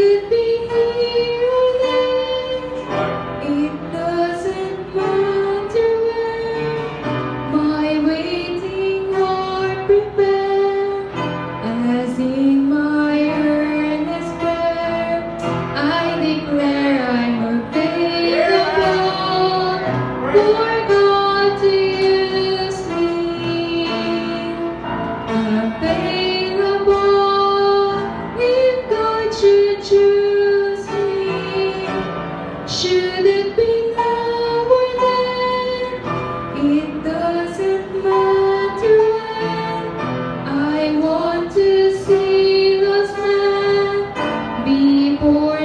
did it begin? Greenport.